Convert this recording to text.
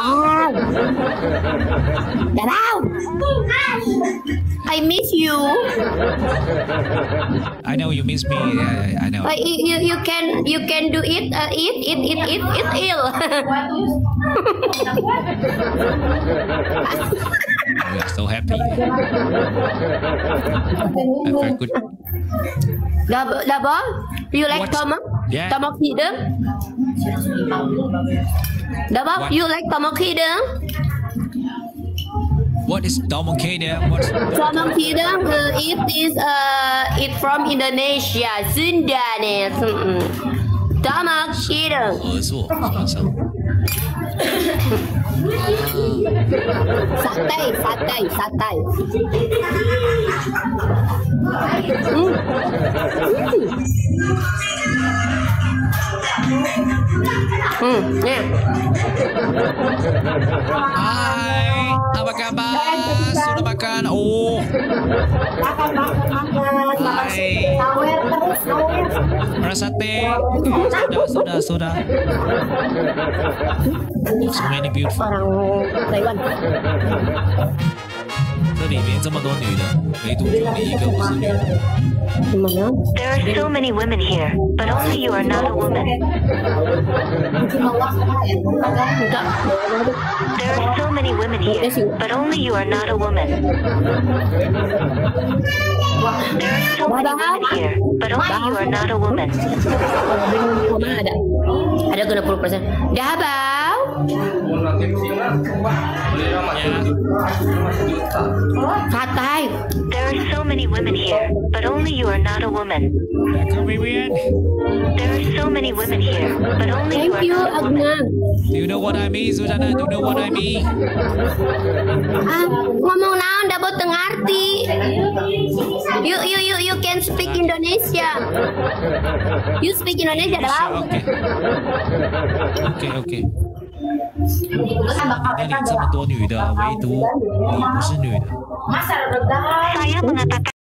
Bye. Dabao. I miss you. I know you miss me. I, I know. Uh, you, you can you can do it. Uh, eat eat eat eat eat ill. We are so happy. I'm very good. Dabo, Dabo, you like What? Tomo? Yeah. Kidung? What? you like tamoki? What is tamoki there? Uh, it is uh, it from Indonesia, Sundanese. Mm -mm. Tamoki. Oh, satay, satay, satay. Mm. Mm. Hmm, yeah. Hai, apa kabar? Sudah makan? Oh, hai. Rasate. Sudah, sudah, sudah. So many beautiful. Orang Taiwan. 这里面这么多女的，唯独就你一个不是女的。Gimana? There are so many women here, but only you are not a woman. There are so many women here, but only you are not a woman. There are so many women here, but only you are not a woman. Ada. Ada kena 10%. Dabau. Satay. There are so many women here, but only you are not a woman. Come Vivian. There are so many women here, but only you Thank are you, not a woman. Do you know what I mean, Susanna? Do you know what I mean? Ah, ngomong naon Dabau teu ngarti. You you you you can speak Indonesia. You speak Indonesia, Dabau. OK OK OK。那里这么多女的，唯独你不是女的。